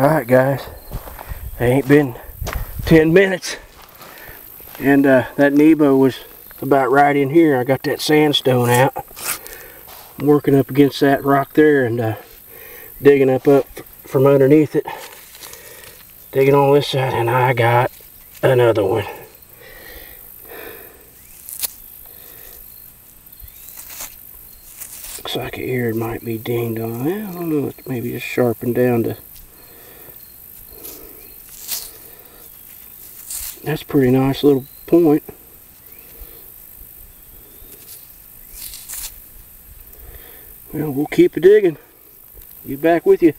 Alright guys, it ain't been 10 minutes and uh, that Nebo was about right in here. I got that sandstone out. I'm working up against that rock there and uh, digging up up from underneath it. Digging on this side and I got another one. Looks like an ear might be dinged on. I don't know, maybe just sharpened down to That's pretty nice little point. Well, we'll keep digging. Get back with you.